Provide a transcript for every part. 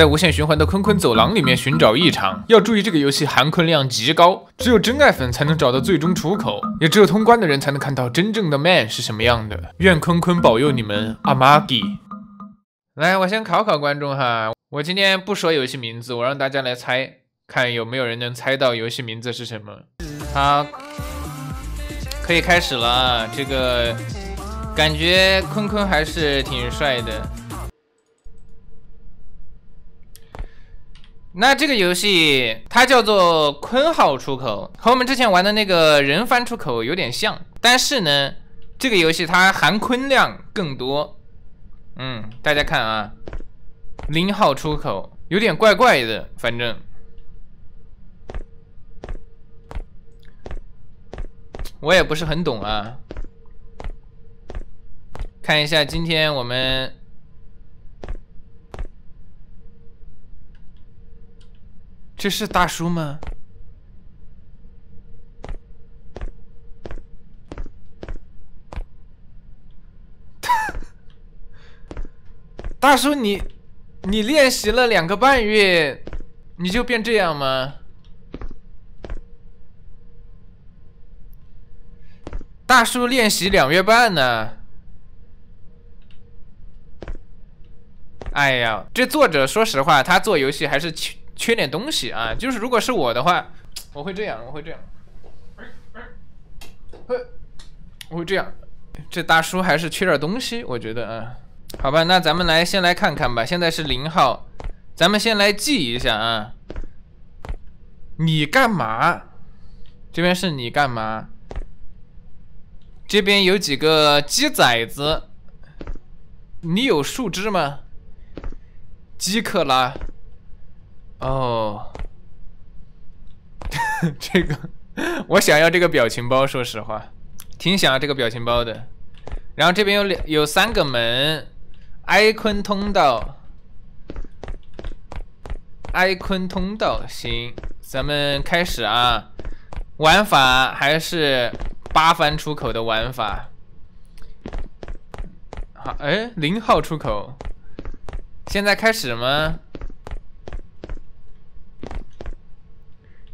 在无限循环的坤坤走廊里面寻找异常。要注意，这个游戏含坤量极高，只有真爱粉才能找到最终出口，也只有通关的人才能看到真正的 man 是什么样的。愿坤坤保佑你们，阿玛吉。来，我先考考观众哈，我今天不说游戏名字，我让大家来猜，看有没有人能猜到游戏名字是什么。好，可以开始了啊，这个。感觉坤坤还是挺帅的。那这个游戏它叫做坤号出口，和我们之前玩的那个人翻出口有点像，但是呢，这个游戏它含坤量更多。嗯，大家看啊，零号出口有点怪怪的，反正我也不是很懂啊。看一下，今天我们这是大叔吗？大叔，你你练习了两个半月，你就变这样吗？大叔练习两月半呢。哎呀，这作者说实话，他做游戏还是缺点东西啊。就是如果是我的话，我会这样，我会这样，我会这样。这大叔还是缺点东西，我觉得啊。好吧，那咱们来先来看看吧。现在是零号，咱们先来记一下啊。你干嘛？这边是你干嘛？这边有几个鸡崽子？你有树枝吗？饥渴了，哦，这个我想要这个表情包，说实话，挺想要这个表情包的。然后这边有两有三个门，埃坤通道，埃坤通道，行，咱们开始啊。玩法还是八番出口的玩法。好，哎，零号出口。现在开始吗？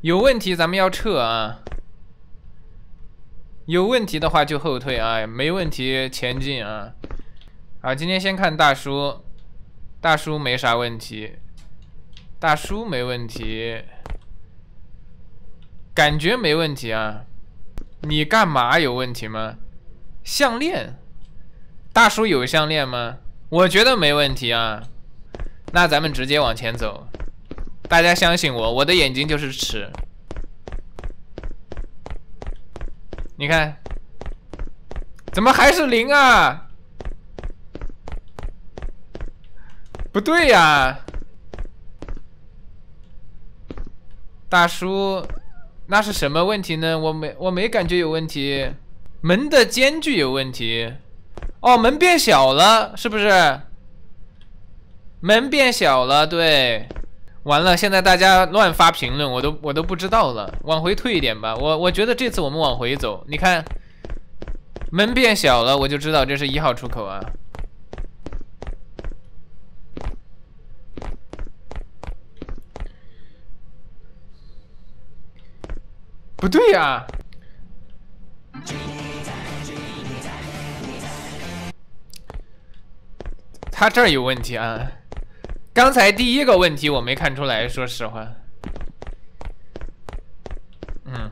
有问题咱们要撤啊！有问题的话就后退啊，没问题前进啊！好，今天先看大叔，大叔没啥问题，大叔没问题，感觉没问题啊！你干嘛有问题吗？项链，大叔有项链吗？我觉得没问题啊。那咱们直接往前走，大家相信我，我的眼睛就是尺。你看，怎么还是零啊？不对呀，大叔，那是什么问题呢？我没我没感觉有问题，门的间距有问题。哦，门变小了，是不是？门变小了，对，完了，现在大家乱发评论，我都我都不知道了，往回退一点吧，我我觉得这次我们往回走，你看，门变小了，我就知道这是一号出口啊，不对呀，他这儿有问题啊。刚才第一个问题我没看出来，说实话。嗯，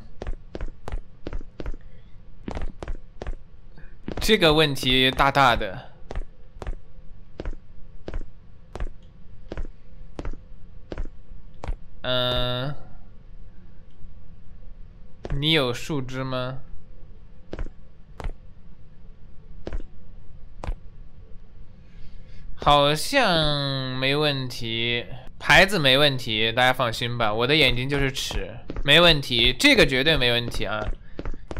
这个问题大大的。嗯，你有树枝吗？好像没问题，牌子没问题，大家放心吧。我的眼睛就是尺，没问题，这个绝对没问题啊。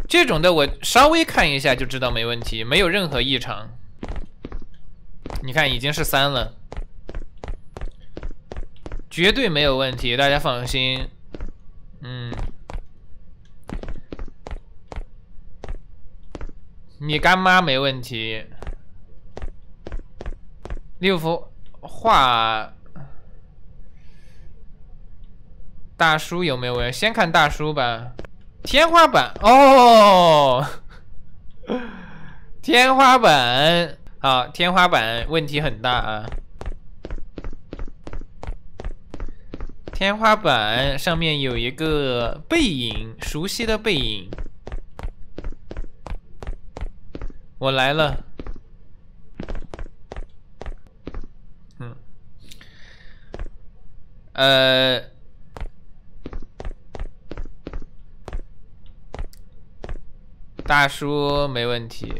这种的我稍微看一下就知道没问题，没有任何异常。你看已经是三了，绝对没有问题，大家放心。嗯，你干妈没问题。六幅画，大叔有没有问？先看大叔吧。天花板哦，天花板好，天花板问题很大啊。天花板上面有一个背影，熟悉的背影。我来了。嗯，呃，大叔没问题，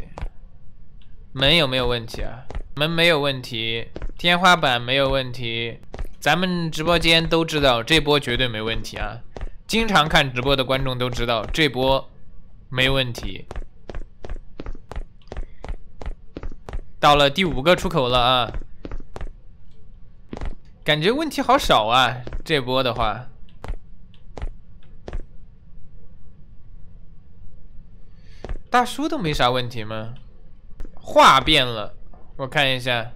门有没有问题啊？门没有问题，天花板没有问题。咱们直播间都知道这波绝对没问题啊！经常看直播的观众都知道这波没问题。到了第五个出口了啊，感觉问题好少啊！这波的话，大叔都没啥问题吗？话变了，我看一下，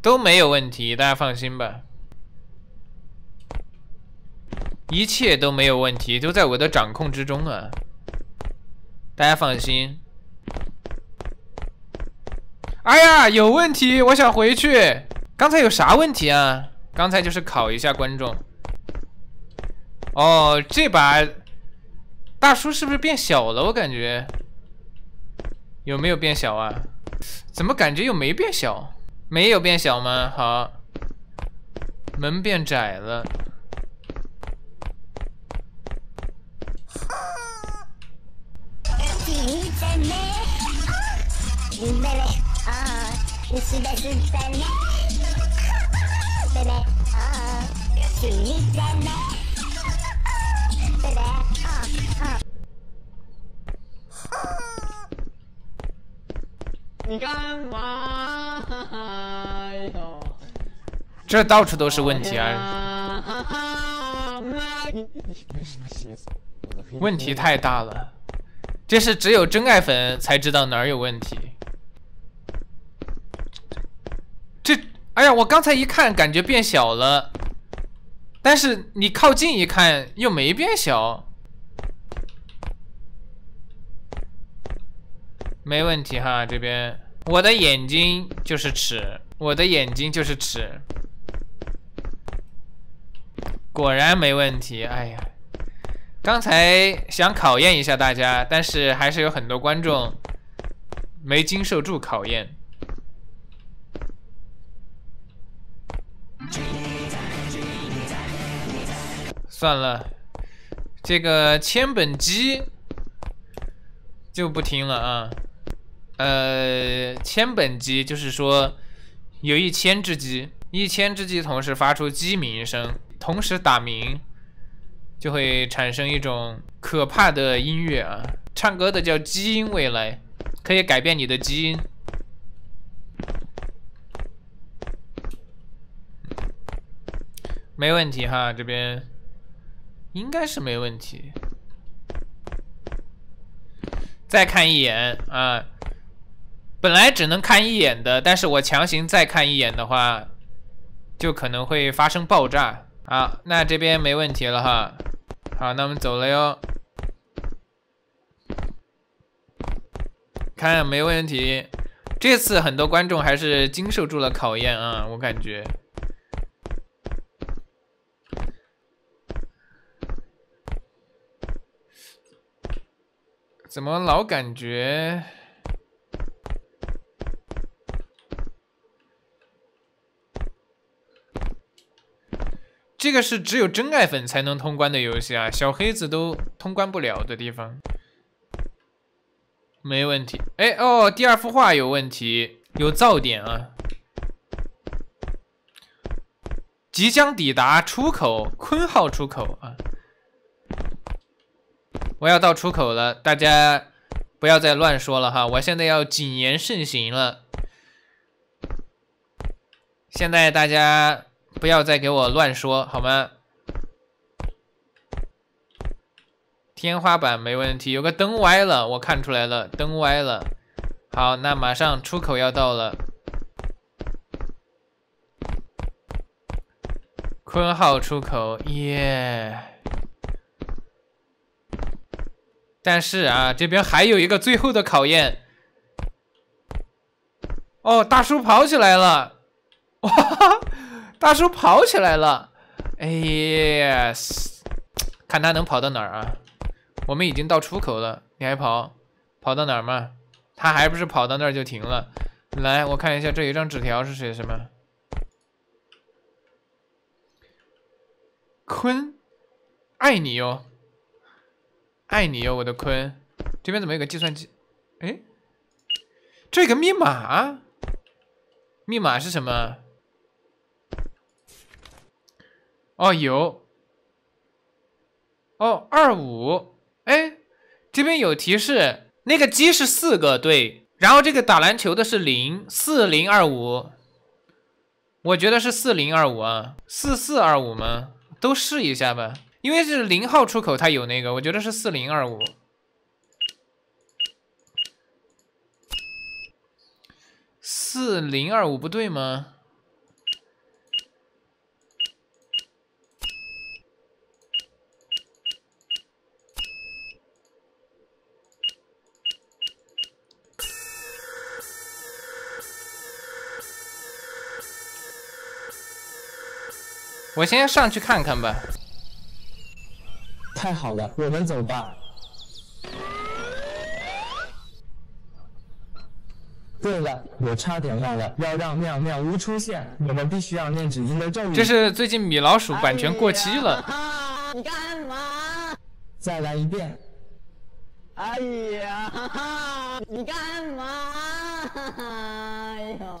都没有问题，大家放心吧。一切都没有问题，都在我的掌控之中啊！大家放心。哎呀，有问题，我想回去。刚才有啥问题啊？刚才就是考一下观众。哦，这把大叔是不是变小了？我感觉有没有变小啊？怎么感觉又没变小？没有变小吗？好，门变窄了。你干嘛？这到处都是问题啊！问题太大了，这是只有真爱粉才知道哪儿有问题。这，哎呀，我刚才一看，感觉变小了，但是你靠近一看，又没变小，没问题哈。这边，我的眼睛就是尺，我的眼睛就是尺，果然没问题。哎呀，刚才想考验一下大家，但是还是有很多观众没经受住考验。算了，这个千本机就不听了啊。呃，千本机就是说有一千只鸡，一千只鸡同时发出鸡鸣声，同时打鸣，就会产生一种可怕的音乐啊。唱歌的叫基因未来，可以改变你的基因。没问题哈，这边应该是没问题。再看一眼啊，本来只能看一眼的，但是我强行再看一眼的话，就可能会发生爆炸。好，那这边没问题了哈。好，那我们走了哟。看没问题，这次很多观众还是经受住了考验啊，我感觉。怎么老感觉这个是只有真爱粉才能通关的游戏啊？小黑子都通关不了的地方，没问题。哎哦，第二幅画有问题，有噪点啊！即将抵达出口，坤号出口啊！我要到出口了，大家不要再乱说了哈！我现在要谨言慎行了。现在大家不要再给我乱说好吗？天花板没问题，有个灯歪了，我看出来了，灯歪了。好，那马上出口要到了。坤号出口，耶！但是啊，这边还有一个最后的考验。哦，大叔跑起来了！哇哈哈，大叔跑起来了！哎呀，看他能跑到哪儿啊？我们已经到出口了，你还跑？跑到哪儿嘛？他还不是跑到那儿就停了？来，我看一下这一张纸条是写什么？坤，爱你哟，爱你哟，我的坤。这边怎么有个计算机？哎，这个密码？密码是什么？哦，有。哦，二五。哎，这边有提示，那个鸡是四个，对。然后这个打篮球的是零四零二五，我觉得是四零二五啊，四四二五吗？都试一下吧，因为是零号出口，它有那个，我觉得是四零二五。四零二五不对吗？我先上去看看吧。太好了，我们走吧。对了，我差点忘了，要让妙妙屋出现，我们必须要念指音的咒语。这是最近米老鼠版权过期了。你干嘛？再来一遍。哎呀，你干嘛？哎呦！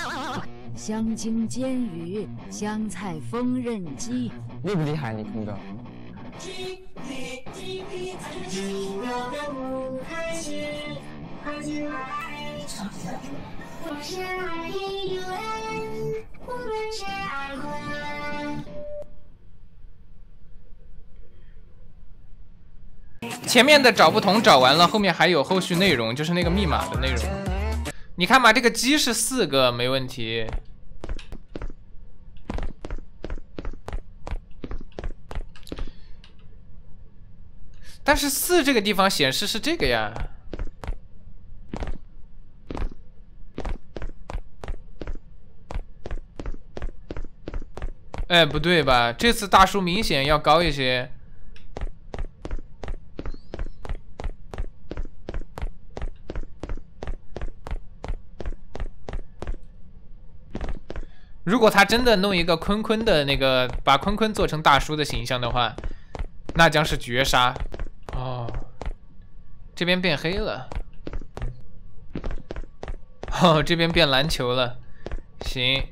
香精煎鱼，香菜缝纫机，厉不厉害？你听着。前面的找不同找完了，后面还有后续内容，就是那个密码的内容。你看嘛，这个鸡是四个，没问题。但是四这个地方显示是这个呀。哎，不对吧？这次大叔明显要高一些。如果他真的弄一个坤坤的那个，把坤坤做成大叔的形象的话，那将是绝杀。这边变黑了。哦，这边变篮球了。行。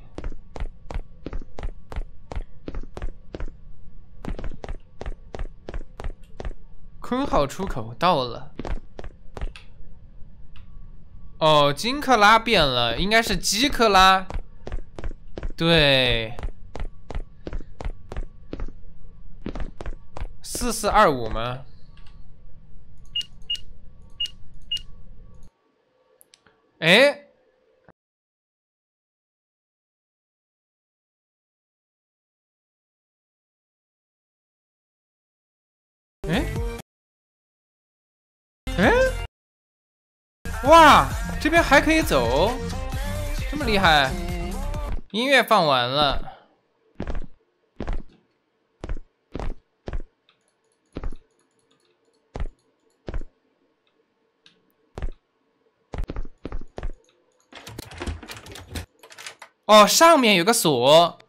坤号出口到了。哦，金克拉变了，应该是基克拉。对。四四二五吗？哎。哎，哎哇，这边还可以走，这么厉害！音乐放完了。哦，上面有个锁。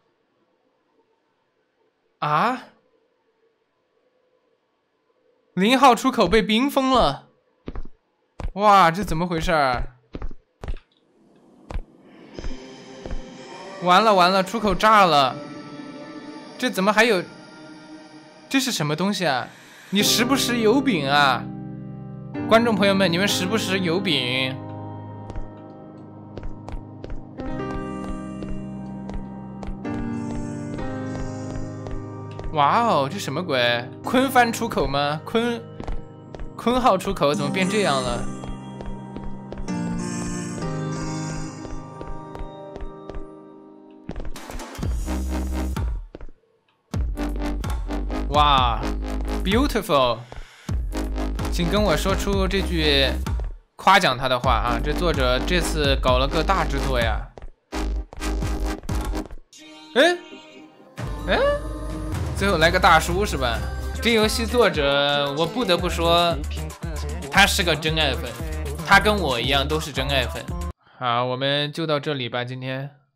啊？零号出口被冰封了。哇，这怎么回事儿？完了完了，出口炸了！这怎么还有？这是什么东西啊？你时不时有饼啊？观众朋友们，你们时不时有饼？哇哦，这什么鬼？坤帆出口吗？坤坤号出口怎么变这样了？哇，beautiful！请跟我说出这句夸奖他的话啊！这作者这次搞了个大制作呀。哎，哎，最后来个大叔是吧？这游戏作者我不得不说，他是个真爱粉，他跟我一样都是真爱粉。好，我们就到这里吧，今天。